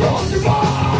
Don't survive